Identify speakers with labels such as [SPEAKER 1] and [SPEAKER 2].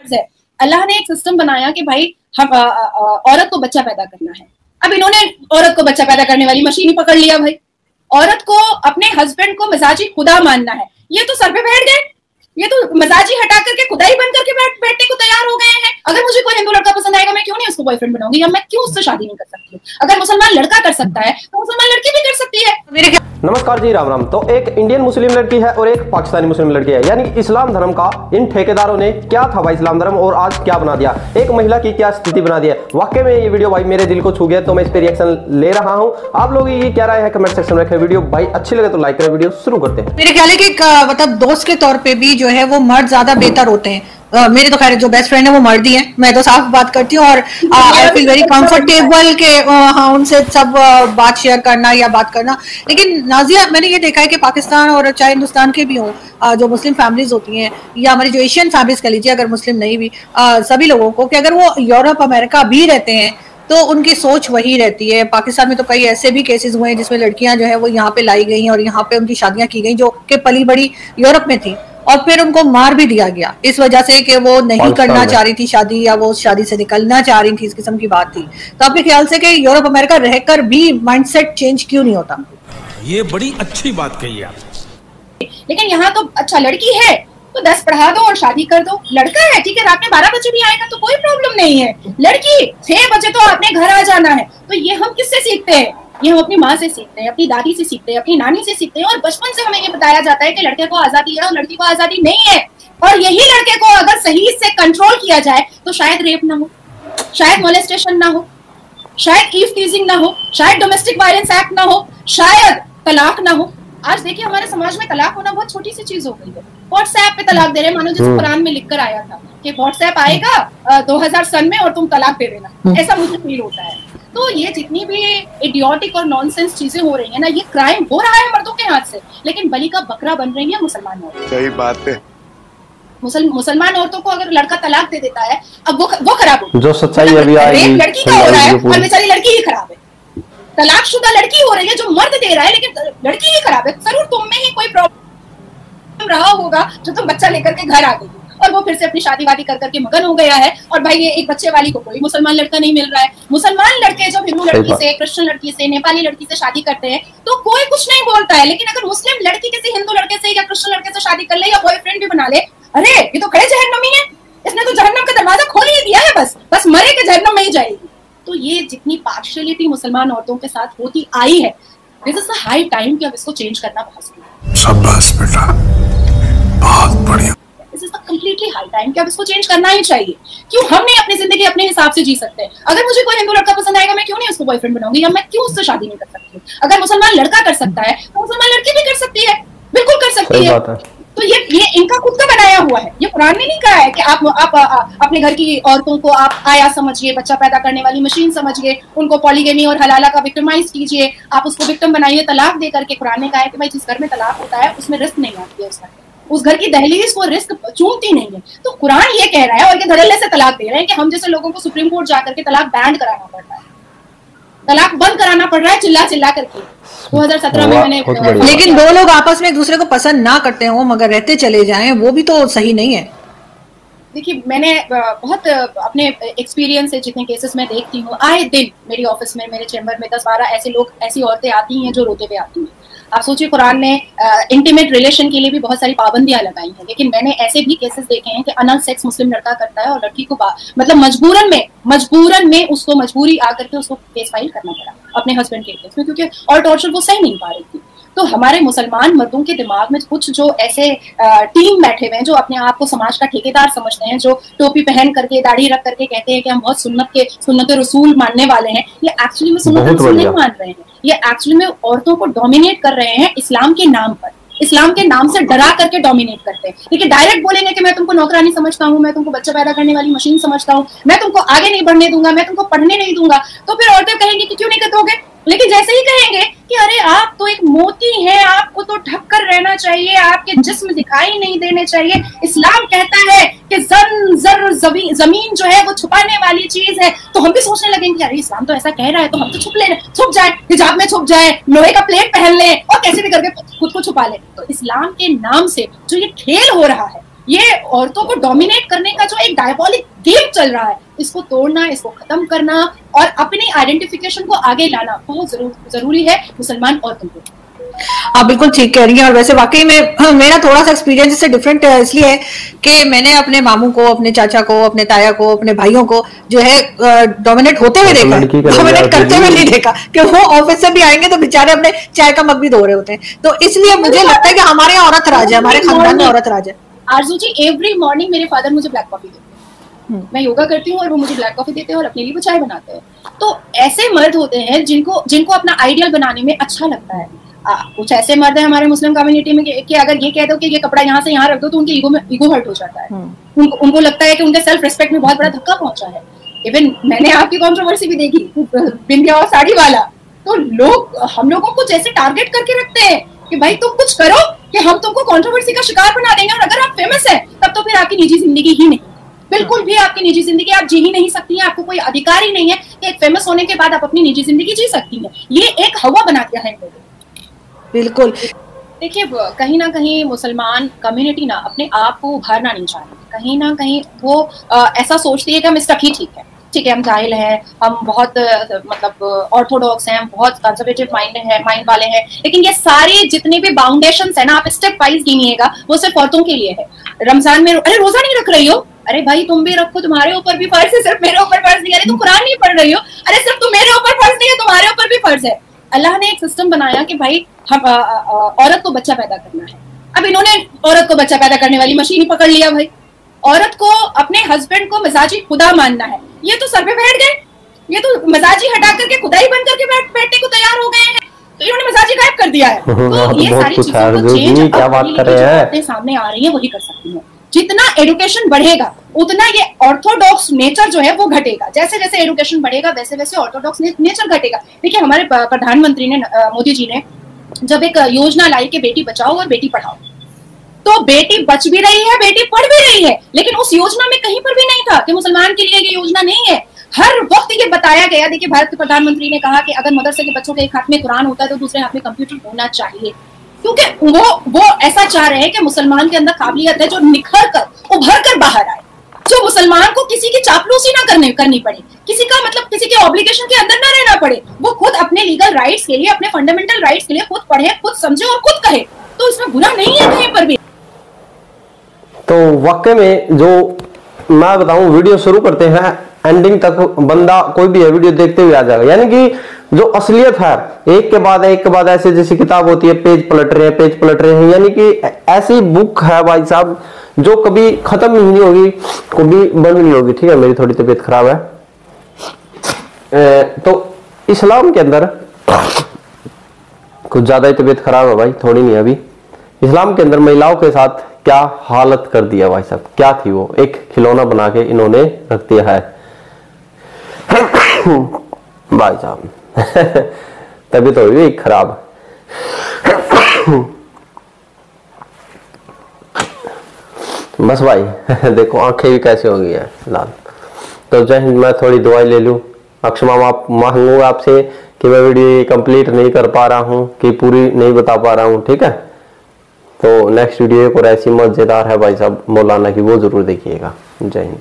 [SPEAKER 1] है। अल्लाह ने एक सिस्टम बनाया कि भाई, हम औरत को बच्चा पैदा करना है। अब इन्होंने औरत को बच्चा पैदा करने वाली मशीन ही पकड़ लिया भाई। औरत को अपने हस्बैंड को मजाजी खुदा मानना है। ये तो सर पे बैठ गए। ये तो मजाजी हटा करके खुदाई बन करके बैठ, बैठने को तैयार हो गए हैं। अगर मुझे हिंदू लड़का पसंद आएगा मैं क्यों नहीं उसको बॉयफ्रेंड बनाऊँगी या मैं क्यों उससे शादी नहीं कर सकती अगर मुसलमान लड़का कर सकता है तो मुसलमान लड़की भी कर सकती है।
[SPEAKER 2] नमस्कार जी राम राम। तो एक इंडियन मुस्लिम लड़की है और एक पाकिस्तानी मुस्लिम लड़की है। यानी इस्लाम धर्म का इन ठेकेदारों ने क्या था भाई इस्लाम धर्म और आज क्या बना दिया? एक महिला की क्या स्थिति बना दिया वाकई में ये वीडियो भाई मेरे दिल को छू गया तो मैं इस पर रिएक्शन ले रहा हूँ। आप लोग ये क्या राय है? कमेंट सेक्शन में रखें। वीडियो भाई अच्छी लगे तो लाइक करें। वीडियो शुरू करते हैं।
[SPEAKER 3] मेरे ख्याल है कि मतलब दोस्त के तौर पर भी जो है वो मर्द ज़्यादा बेहतर होते हैं। मेरे तो खैर जो बेस्ट फ्रेंड है वो मर्दी है मैं तो साफ़ बात करती हूँ और आई फील वेरी कंफर्टेबल के हाँ उनसे सब बात शेयर करना या बात करना। लेकिन नाजिया मैंने ये देखा है कि पाकिस्तान और चाहे हिंदुस्तान के भी हों जो मुस्लिम फैमिलीज़ होती हैं या हमारी जो एशियन फैमिलीज़ कह लीजिए अगर मुस्लिम नहीं भी सभी लोगों को कि अगर वो यूरोप अमेरिका भी रहते हैं तो उनकी सोच वही रहती है। पाकिस्तान में तो कई ऐसे भी केसेस हुए हैं जिसमें लड़कियाँ जो है वो यहाँ पे लाई गई और यहाँ पे उनकी शादियाँ की गई जो कि पली बड़ी यूरोप में थी। और फिर उनको मार भी दिया गया। इस वजह से कि वो नहीं करना चाह रही थी शादी या वो शादी से निकलना चाह रही थी इस किस्म की बात थी। तो आपके ख्याल से कि यूरोप अमेरिका रहकर भी माइंडसेट चेंज क्यों नहीं होता?
[SPEAKER 4] ये बड़ी अच्छी बात कही आप
[SPEAKER 1] लेकिन यहाँ तो अच्छा लड़की है तो दस पढ़ा दो और शादी कर दो। लड़का है ठीक है रात में बारह बजे भी आएगा तो कोई प्रॉब्लम नहीं है। लड़की छह बजे तो आपने घर आ जाना है। तो ये हम किससे सीखते हैं? ये हम अपनी माँ से सीखते हैं अपनी दादी से सीखते हैं अपनी नानी से सीखते हैं और बचपन से हमें ये बताया जाता है कि लड़के को आज़ादी है और लड़की को आज़ादी नहीं है। और यही लड़के को अगर सही से कंट्रोल किया जाए तो शायद रेप ना हो शायद मोलेस्टेशन ना हो शायद ईव टीजिंग ना हो शायद डोमेस्टिक वायलेंस एक्ट ना हो शायद तलाक ना हो। आज देखिए हमारे समाज में तलाक होना बहुत छोटी सी चीज़ हो गई है। व्हाट्सएप पे तलाक दे रहे मानो जैसे हम्म। कुरान में लिख कर आया था कि व्हाट्सएप आएगा दो हज़ार सन में और तुम तलाक दे देना। हम्म। ऐसा मुझे फील होता है। तो ये जितनी भी इडियोटिक और नॉनसेंस चीज़ें हो रही है ना ये क्राइम हो रहा है मर्दों के हाथ से। लेकिन बलि का बकरा बन रही है मुसलमान औरत।
[SPEAKER 5] सही बात है।
[SPEAKER 1] मुसल, मुसलमान औरतों को अगर लड़का तलाक दे देता है अब वो वो खराब
[SPEAKER 2] हो जो सच्चाई अभी आएगी
[SPEAKER 1] लड़की का हो रहा है? और बेचारी लड़की ही खराब है। तलाकशुदा लड़की हो रही है जो मर्द दे रहा है लेकिन लड़की ही खराब है। ज़रूर तुम में ही कोई प्रॉब्लम रहा होगा जो तुम बच्चा लेकर के घर आ गई और वो फिर से अपनी शादी वादी कर करके मगन हो गया है। और भाई ये एक बच्चे वाली को कोई मुसलमान लड़का नहीं मिल रहा है। मुसलमान लड़के जब हिंदू लड़की से क्रिश्चियन लड़की से नेपाली लड़की से शादी करते हैं तो कोई कुछ नहीं बोलता है। लेकिन अगर मुस्लिम लड़की किसी हिंदू लड़के से या क्रिश्चियन लड़के से शादी कर ले या बॉयफ्रेंड भी बना ले अरे ये तो खड़े जहन्नमी है इसने तो जहन्नम का दरवाज़ा खोल ही दिया है बस। बस मरे के जहन्नम में ही जाएगी। तो ये जितनी पार्शलिटी मुसलमान औरतों के साथ होती आई है दिस इज़ हाई टाइम कि अब इसको चेंज करना बहुत ज़रूरी है शाबाश बेटा। बहुत बढ़िया। This is completely high time कि अब इसको चेंज करना ही चाहिए। क्यों हम नहीं अपनी ज़िंदगी अपने हिसाब से जी सकते? अगर मुझे कोई हिंदू लड़का पसंद आएगा मैं क्यों नहीं उसको बॉयफ्रेंड बनाऊँगी? या मैं क्यों उससे शादी नहीं कर सकती अगर मुसलमान लड़का कर सकता है तो मुसलमान लड़की भी कर सकती है। बिल्कुल कर सकती है। तो ये ये इनका खुद का बनाया हुआ है। ये कुरान ने नहीं कहा है कि आप आप अपने घर की औरतों को आप आया समझिए बच्चा पैदा करने वाली मशीन समझिए उनको पॉलीगेमी और हलाला का विक्टिमाइज कीजिए। आप उसको विक्टिम बनाइए तलाक दे करके कुरान ने कहा है कि भाई जिस घर में तलाक होता है उसमें रिस्क नहीं आती है उस घर उस घर की दहलीज को रिस्क चूमती नहीं है। तो कुरान ये कह रहा है और ये धड़ल्ले से तलाक दे रहे हैं कि हम जैसे लोगों को सुप्रीम कोर्ट जाकर के तलाक बैंड कराना पड़ रहा है। तलाक बंद कराना पड़ रहा है चिल्ला चिल्ला करके। 2017 में मैंने
[SPEAKER 3] लेकिन दो लोग आपस में एक दूसरे को पसंद ना करते हो मगर रहते चले जाएँ वो भी तो सही नहीं है।
[SPEAKER 1] देखिए, मैंने बहुत अपने एक्सपीरियंस से जितने केसेस मैं देखती हूँ, आए दिन मेरी ऑफ़िस में, मेरे चैम्बर में दस बारह ऐसे लोग, ऐसी औरतें आती हैं जो रोते हुए आती हैं। आप सोचिए, कुरान ने इंटीमेट रिलेशन के लिए भी बहुत सारी पाबंदियाँ लगाई हैं। लेकिन मैंने ऐसे भी केसेस देखे हैं कि अनल सेक्स मुस्लिम लड़का करता है और लड़की को मतलब मजबूरन में मजबूरन में उसको मजबूरी आकर के उसको केस फ़ाइल करना पड़ा, अपने हस्बैंड के केस में, क्योंकि और टॉर्चर वो सही नहीं पा रही थी। तो हमारे मुसलमान मर्दों के दिमाग में कुछ जो ऐसे टीम बैठे हुए हैं जो अपने आप को समाज का ठेकेदार समझते हैं जो टोपी पहन करके दाढ़ी रख करके कहते हैं कि हम बहुत सुन्नत के सुन्नत रसूल मानने वाले हैं। ये एक्चुअली में सुन्नत रसूल नहीं मान रहे हैं। ये एक्चुअली में औरतों को डोमिनेट कर रहे हैं इस्लाम के नाम पर। इस्लाम के नाम से डरा करके डोमिनेट करते हैं। देखिए डायरेक्ट बोलेंगे कि मैं तुमको नौकरानी समझता हूँ मैं तुमको बच्चा पैदा करने वाली मशीन समझता हूँ मैं तुमको आगे नहीं बढ़ने दूँगा मैं तुमको पढ़ने नहीं दूँगा। तो फिर औरतें कहेंगी कि क्यों नहीं करोगे लेकिन जैसे ही कहेंगे कि अरे आप तो एक मोती हैं, आपको तो ढक कर रहना चाहिए, आपके जिस्म दिखाई नहीं देने चाहिए। इस्लाम कहता है कि जन, जर ज़मीन जो है वो छुपाने वाली चीज़ है। तो हम भी सोचने लगेंगे अरे इस्लाम तो ऐसा कह रहा है तो हम तो छुप ले, छुप जाए, हिजाब में छुप जाए, लोहे का प्लेट पहन ले और कैसे भी करके खुद को छुपा ले। तो इस्लाम के नाम से जो ये खेल हो रहा है ये औरतों को डोमिनेट करने का जो एक डायबॉलिक गेम चल रहा है इसको तोड़ना इसको खत्म करना और अपनी आइडेंटिफिकेशन को आगे लाना बहुत ज़रूर, ज़रूरी है मुसलमान औरतों को।
[SPEAKER 3] आप बिल्कुल ठीक कह रही हैं और वैसे वाकई में मेरा थोड़ा सा एक्सपीरियंस इससे डिफरेंट इसलिए है कि मैंने अपने मामू को अपने चाचा को अपने ताया को अपने भाइयों को जो है डोमिनेट होते हुए देखा डोमिनेट करते हुए नहीं देखा कि वो ऑफ़िस से भी आएँगे तो बेचारे अपने चाय का मग भी धो रहे होते हैं। तो इसलिए मुझे लगता है कि हमारे यहाँ औरत राज है हमारे खानदान में औरत राज है।
[SPEAKER 1] आरज़ू जी एवरी मॉर्निंग मेरे फादर मुझे ब्लैक कॉफ़ी देते हैं। मैं योगा करती हूँ और वो मुझे ब्लैक कॉफ़ी देते हैं और अपने लिए वो चाय बनाते हैं। तो ऐसे मर्द होते हैं जिनको जिनको अपना आइडियल बनाने में अच्छा लगता है। आ, कुछ ऐसे मर्द है हमारे मुस्लिम कम्युनिटी में कि, कि अगर ये कह दो कि ये कपड़ा यहाँ से यहाँ रख दो तो उनके ईगो में ईगो हर्ट हो जाता है। हम्म। उनको उनको लगता है कि उनके सेल्फ रिस्पेक्ट में बहुत बड़ा धक्का पहुँचा है। इवन मैंने आपकी कॉन्ट्रोवर्सी भी देखी बिंदिया और साड़ी वाला। तो लोग हम लोगों को जैसे टारगेट करके रखते हैं कि भाई तुम कुछ करो कि हम तुमको कंट्रोवर्सी का शिकार बना देंगे और अगर आप फ़ेमस है तब तो फिर आपकी निजी ज़िंदगी ही नहीं। बिल्कुल भी आपकी निजी ज़िंदगी आप जी ही नहीं सकती हैं आपको कोई अधिकार ही नहीं है कि एक फ़ेमस होने के बाद आप अपनी निजी ज़िंदगी जी सकती हैं। ये एक हवा बना दिया है
[SPEAKER 3] बिल्कुल।
[SPEAKER 1] देखिए कहीं ना कहीं मुसलमान कम्युनिटी ना अपने आप को उभारना नहीं चाहती। कहीं ना कहीं वो आ, ऐसा सोचती है कि हम इस तक ही ठीक है। ठीक है, हम जाहिल हैं, हम बहुत मतलब ऑर्थोडॉक्स हैं बहुत कंजर्वेटिव माइंड है माइंड वाले हैं, लेकिन ये सारे जितने भी बाउंडेशन है ना, आप स्टेप वाइज गिनिएगा, वो सिर्फ़ औरतों के लिए है। रमज़ान में, अरे रोजा नहीं रख रही हो? अरे भाई, तुम भी रखो, तुम्हारे ऊपर भी फ़र्ज़ है, सिर्फ़ मेरे ऊपर फ़र्ज़ नहीं अरे तुम कुरान नहीं पढ़ रही हो? अरे सिर्फ़ तुम मेरे ऊपर फ़र्ज़ नहीं है, तुम्हारे ऊपर भी फ़र्ज़ है। अल्लाह ने एक सिस्टम बनाया कि भाई, हम औरत को बच्चा पैदा करना है। अब इन्होंने औरत को बच्चा पैदा करने वाली मशीन पकड़ लिया भाई। औरत को अपने हस्बैंड को मिजाजी खुदा मानना है। ये तो सर पे बैठ गए। ये तो मिजाजी हटा करके खुदा ही बन करके बैठ बैठने को तैयार हो गए हैं। तो इन्होंने मिजाजी गायब कर दिया है। तो ये सारी चेंज क्या बात कर रहे हैं? सामने आ रही है वही कर सकती है। जितना एडुकेशन बढ़ेगा उतना ये ऑर्थोडॉक्स नेचर जो है वो घटेगा। जैसे जैसे एडुकेशन बढ़ेगा वैसे वैसे ऑर्थोडॉक्स नेचर घटेगा। देखिए हमारे प्रधानमंत्री ने मोदी जी ने जब एक योजना लाई कि बेटी बचाओ और बेटी पढ़ाओ तो बेटी बच भी रही है, बेटी पढ़ भी रही है, लेकिन उस योजना में कहीं पर भी नहीं था कि मुसलमान के लिए ये योजना नहीं है। हर वक्त ये बताया गया, देखिए, भारत के प्रधानमंत्री ने कहा कि अगर मदरसे के बच्चों के एक हाथ में कुरान होता है तो दूसरे हाथ में कंप्यूटर होना चाहिए। क्योंकि वो वो ऐसा चाह रहे हैं कि मुसलमान के अंदर काबिलियत है जो निखर कर, उभर कर बाहर आए। जो मुसलमान को किसी की चापलूसी ना करने, करनी पड़े, किसी का मतलब किसी के ऑब्लिगेशन के अंदर ना रहना पड़े, वो खुद अपने लीगल राइट्स के लिए, अपने फंडामेंटल राइट्स के लिए खुद पढ़े, खुद समझे और खुद कहे। तो इसमें बुरा नहीं है
[SPEAKER 2] तो वाकई में जो मैं बताऊँ वीडियो शुरू करते हैं एंडिंग तक बंदा कोई भी है वीडियो देखते हुए आ जाएगा। यानी कि जो असलियत है एक के बाद एक के बाद ऐसे जैसी किताब होती है पेज पलट रहे हैं पेज पलट रहे हैं। यानी कि ऐसी बुक है भाई साहब जो कभी खत्म नहीं होगी कभी बंद नहीं होगी। ठीक है मेरी थोड़ी तबीयत खराब है। ए, तो इस्लाम के अंदर कुछ ज़्यादा ही तबीयत खराब है भाई थोड़ी नहीं अभी। इस्लाम के अंदर महिलाओं के साथ क्या हालत कर दिया भाई साहब? क्या थी वो? एक खिलौना बना के इन्होंने रख दिया है। भाई साहब तभी तो हुई खराब। बस भाई, देखो आँखें भी कैसे हो गई है लाल तो जय हिंद, मैं थोड़ी दवाई ले लूँ। अक्षमा आप मांगूँगा आपसे कि मैं वीडियो कंप्लीट नहीं कर पा रहा हूँ, कि पूरी नहीं बता पा रहा हूँ, ठीक है? तो नेक्स्ट वीडियो एक और ऐसी मज़ेदार है भाई साहब। मौलाना की वो ज़रूर देखिएगा। जय हिंद।